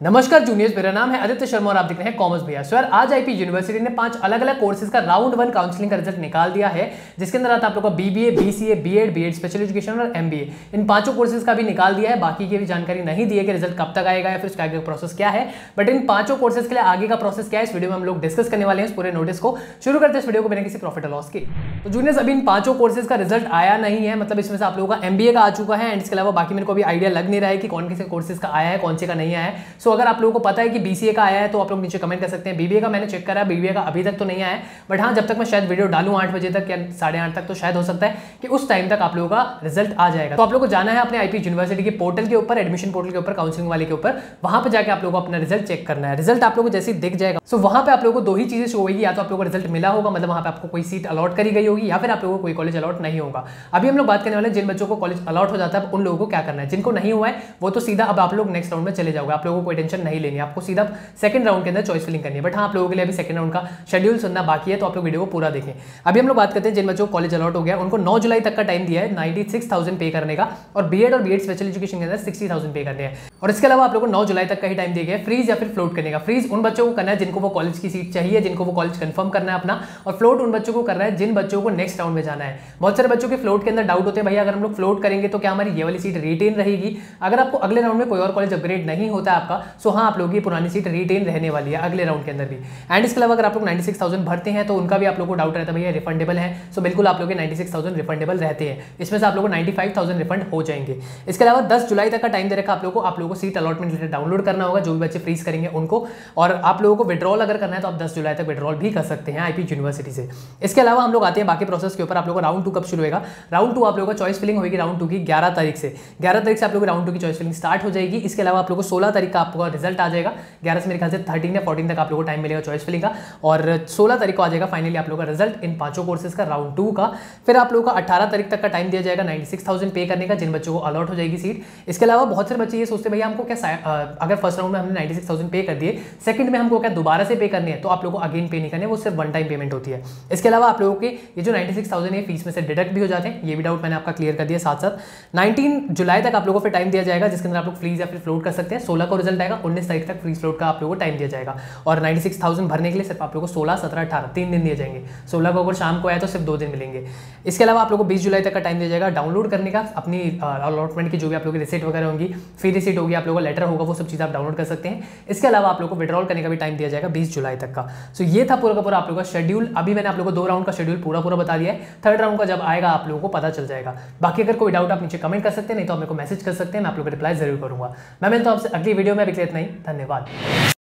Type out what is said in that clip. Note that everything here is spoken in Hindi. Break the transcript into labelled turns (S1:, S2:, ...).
S1: नमस्कार जूनियर्स, मेरा नाम है आदित्य शर्मा और आप देख रहे हैं कॉमर्स भैया। सर, आज आईपी यूनिवर्सिटी ने पाँच अलग अलग कोर्सेज का राउंड वन काउंसलिंग का रिज़ल्ट निकाल दिया है, जिसके अंदर आता आप लोग का BBA BCA BEd BEd special education और एमबीए इन पाँचों कोर्सेज का भी निकाल दिया है, बाकी की भी जानकारी नहीं दी है कि रिज़ल्ट कब तक आएगा या फिर उसका आगे प्रोसेस क्या है। बट इन पाँचों कोर्सेज के लिए आगे का प्रोसेस क्या है, इस वीडियो में हम लोग डिस्कस करने वाले हैं, इस पूरे नोटिस को। शुरू करते इस वीडियो को बिना किसी प्रॉफिट लॉस के। तो जूनियर्स अभी इन पाँचों कोर्सेज का रिज़ल्ट आया नहीं है मतलब इसमें से आप लोगों का एमबीए का आ चुका है एंड इसके अलावा बाकी मेरे को भी आइडिया लग नहीं रहा है कि कौन किसी कोर्सेज का आया है, कौन से का नहीं आया है। सो अगर आप लोगों को पता है कि बीसीए का आया है तो आप लोग नीचे कमेंट कर सकते हैं। बीबीए का मैंने चेक करा बीबीए का अभी तक तो नहीं आया है। बट हाँ जब तक मैं शायद वीडियो डालूं आठ बजे तक या साढ़े आठ तक तो शायद हो सकता है कि उस टाइम तक आप लोगों का रिज़ल्ट आ जाएगा। तो आप लोग को जाना है अपने आईपी यूनिवर्सिटी के पोर्टल के ऊपर एडमिशन पोर्टल के ऊपर काउंसिलिंग वाले के ऊपर। वहाँ पर जाकर आप लोगों को अपना रिज़ल्ट चेक करना है। रिज़ल्ट आप लोगों को जैसे दिख जाएगा। सो वहाँ पे आप लोगों को दो ही चीज़ें शो होगी। या तो आप लोगों को रिज़ल्ट मिला होगा मतलब वहाँ पे आपको कोई सीट अलॉट करी गई होगी, या फिर आप लोगों को कोई कॉलेज अलॉट नहीं होगा। अभी हम लोग बात करने वाले जिन बच्चों को कॉलेज अलॉट हो जाता है उन लोगों को क्या करना है? जिनको नहीं हुआ है, वो तो सीधा अब आप लोग नेक्स्ट राउंड में चले जाओगे। आप लोगों को टेंशन नहीं लेनी। आपको सीधा सेकंड राउंड के अंदर चॉइस फिलिंग करनी है। बट हाँ आप लोगों के लिए अभी सेकंड राउंड का शेड्यूल सुनना बाकी है तो आप लोग वीडियो को पूरा देखें। अभी हम लोग बात करते हैं जिन बच्चों को कॉलेज अलॉट हो गया, उनको नौ जुलाई तक का टाइम दिया है नाइन्टी पे करने का। और बीएड और बीएड स्पेशल एजुकेशन के अंदर सिक्सटी पे करने हैं। और इसके अलावा आप लोगों को नौ जुलाई तक का ही टाइम दिया गया फ्रीज या फिर फ्लोट करने का। फ्रीज उन बच्चों को करना है जिनको वो कॉलेज की सीट चाहिए, जिनको वो कॉलेज कन्फर्म करना है अपना। और फ्लोट उन बच्चों को करना है जिन बच्चों को नेक्स्ट राउंड में जाना है। बहुत सारे बच्चों के फ्लोट के अंदर डाउट होते हैं, भैया, अगर हम लोग फ्लोट करेंगे तो क्या हमारी ये वाली सीट रिटेन रहेगी? अगर आपको अगले राउंड में कोई और कॉलेज अपग्रेड नहीं होता आपका सो हाँ आप लोग की पुरानी सीट रिटेन रहने वाली है अगले राउंड के अंदर भी एंड इसके अलावा अगर आप लोग 96,000 भरते हैं तो उनका भी आप लोग को डाउट रहता है भैया रिफंडेबल है सो बिल्कुल आप लोग के 96,000 रिफंडेबल रहते हैं इसमें से आप लोग को 95,000 रिफंड हो जाएँगे इसके अलावा 10 जुलाई तक का टाइम दे रखा आप लोग को आप लोगों को सीट अलॉटमेंट लेटर डाउनलोड करना होगा जो भी बच्चे फ्रीज करेंगे उनको और आप लोगों को विड्रॉल अगर करना है तो आप दस जुलाई तक विड्रॉल भी कर सकते हैं आईपी यूनिवर्सिटी से इसके अलावा हम लोग आते हैं बाकी प्रोसेस के ऊपर आप लोग राउंड टू कब शुरू होगा राउंड टू आप लोगों का चॉइस फिलिंग होगी राउंड टू की ग्यारह तारीख से ग्यारह तारीख से आप लोग राउंड टू की चॉइस फिलिंग स्टार्ट हो जाएगी इसके अलावा आप लोग को सोलह तारीख का आपका रिज़ल्ट आ जाएगा। ग्यारह से मेरे ख्याल से थर्टीन या फोर्टीन तक आप लोग को टाइम मिलेगा चॉइस फिलिंग का। और 16 तारीख को आ जाएगा फाइनली आप लोगों का रिज़ल्ट इन पाँचों कोर्सेज का राउंड टू का। फिर आप लोगों का 18 तारीख तक का टाइम दिया जाएगा 96,000 पे करने का जिन बच्चों को अलॉट हो जाएगी सीट इसके अलावा बहुत सारे बच्चे ये सोचते भैया हमको क्या अगर फ़र्स्ट राउंड में हमने 96,000 पे कर दिए सेकंड में हमको क्या दोबारा से पे करनी है तो आप लोगों को अगेन पे नहीं करने वो सिर्फ़ वन टाइम पेमेंट होती है। इसके अलावा आप लोगों के ये जो नाइन्टी है फ़ीस में से डिडक्ट भी हो जाते हैं। ये भी डाउट मैंने आपका क्लियर कर दिया साथ साथ नाइनटीन जुलाई तक आप लोगों को फिर टाइम दिया जाएगा जिसके अंदर आप लोग फ्रीज या फिर फ्लोट कर सकते हैं। सोलह को रिज़ल्ट आएगा उन्नीस तारीख तक फ्रीज फ्लोट का आप लोगों को टाइम दिया जाएगा और नाइन्टी सिक्स थाउज़ेंड भरने के लिए सिर्फ़ आप लोगों को सोलह सत्रह अठारह तीन दिन दिए जाएँगे सोलह को अगर शाम को आया तो सिर्फ़ दो दिन मिलेंगे इसके अलावा आप लोगों को बीस जुलाई तक का टाइम दिया जाएगा डाउनलोड करने का अपनी अलॉटमेंट की जो भी आप लोगों की रिसिट वगैरह होंगी फ्री रिसिट होगी आप लोगों को लेटर होगा वो सब चीज़ आप डाउनलोड कर सकते हैं इसके अलावा आप लोग को विड्रॉल करने का भी टाइम दिया जाएगा बीस जुलाई तक का सो ये था पूरा का पूरा आप लोगों का शेड्यूल अभी मैंने आप लोगों को दो राउंड का शेड्यूल पूरा पूरा बता दिया है थर्ड राउंड का जब आएगा आप लोगों को पता चल जाएगा बाकी अगर कोई डाउट आप नीचे कमेंट कर सकते हैं नहीं तो आप मेरे को मैसेज कर सकते हैं मैं आप लोग को रिप्लाई ज़रूर करूँगा मैं मिलता हूँ आपसे अगली वीडियो में अभी इतना ही धन्यवाद।